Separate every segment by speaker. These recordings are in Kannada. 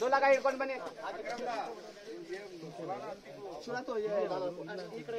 Speaker 1: ಡೋಲಾಗ ಹಿಡ್ಕೊಂಡು ಬನ್ನಿ ಸುರತ್ತು ಈ ಕಡೆ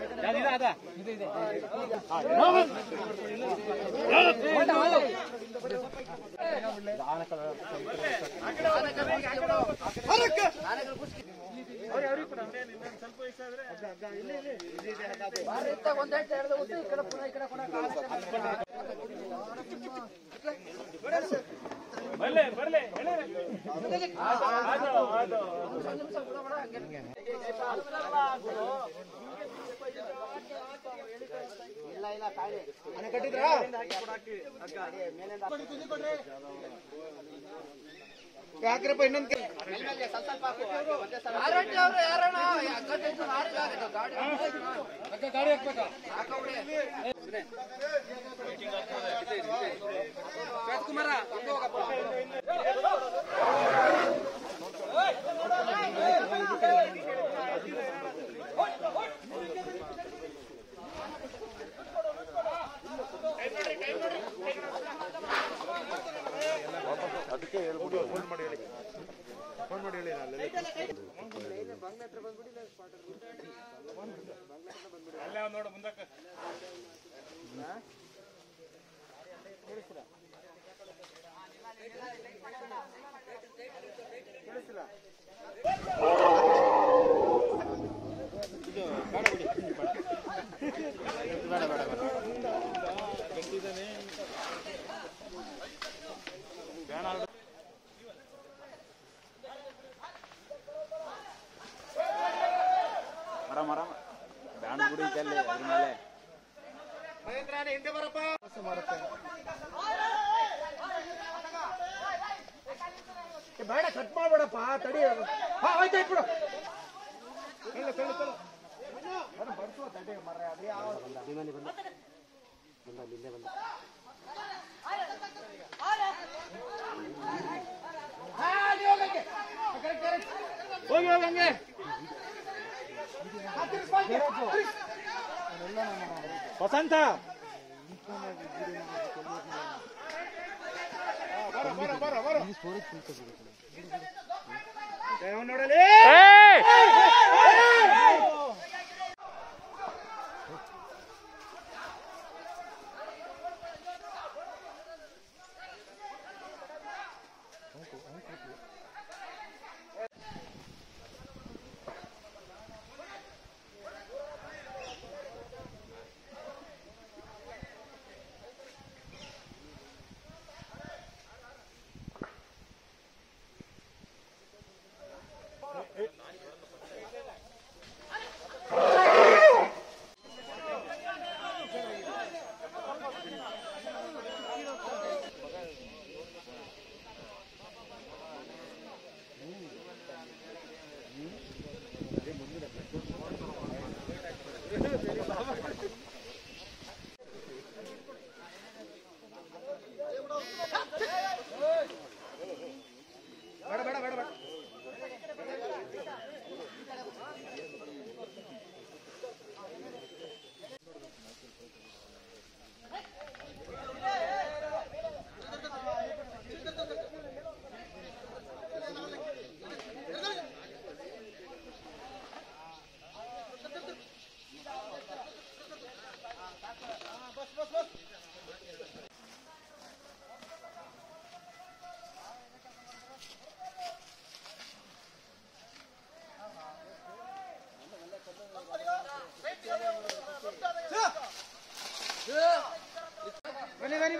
Speaker 1: ಕಾಯಿ ಮನೆ ಕಟ್ಟಿದ್ರಾ ಯಾಕ್ರಪ್ಪ ಇನ್ನೊಂದು ಸ್ವಲ್ಪ ಸ್ವಲ್ಪ ಹಾಕು. ಒಂದೇ ಬೇಡ
Speaker 2: ಮರ ಐತಲ್ಲಿ ಅದ್ರ ಮೇಲೆ.
Speaker 1: ಹಿಂದೆ ಬರಪ್ಪ. ಬೇಡ ಕಟ್ ಮಾಡ್ಬೇಡಪ್ಪ ತಡಿ. ಹಾ ಆಯ್ತು ಆಯ್ತು ಬಿಡು. ತಳ್ಳು, ತಳ್ಳು, ತಳ್ಳು. ಬರು, ಬರ್ಸು, ತಡಿ, ಮರ್ರೆ, ಅದು ಯಾವ- ಹಂಗೆ
Speaker 2: ವಸಂತ!
Speaker 1: ಬರೋ, ಬರೋ, ಬರೋ, ಬರೋ. ಯಾವ ನೋಡಲಿ?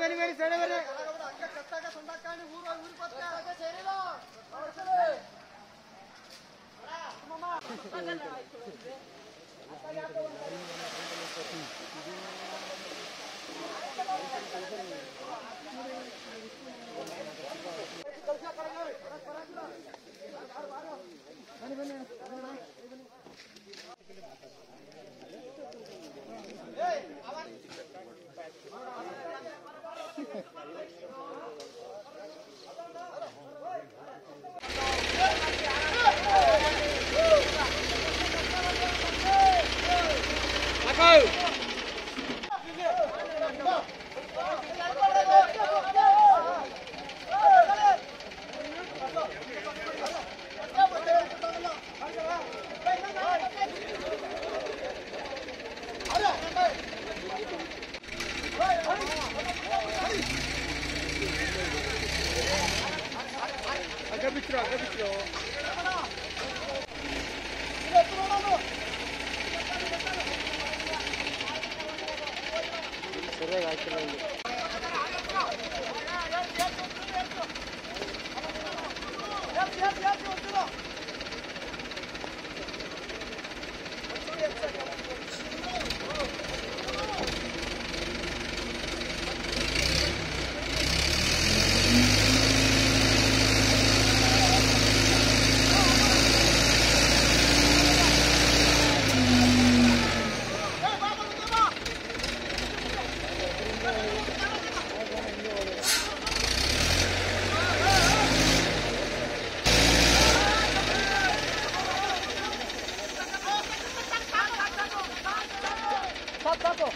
Speaker 1: వెలి వెలి సరే వెలి అమ్మ ಬನ್ನಿ ಬನ್ನಿ ಬನ್ನಿ
Speaker 3: ಬನ್ನಿ
Speaker 4: 勝った
Speaker 1: と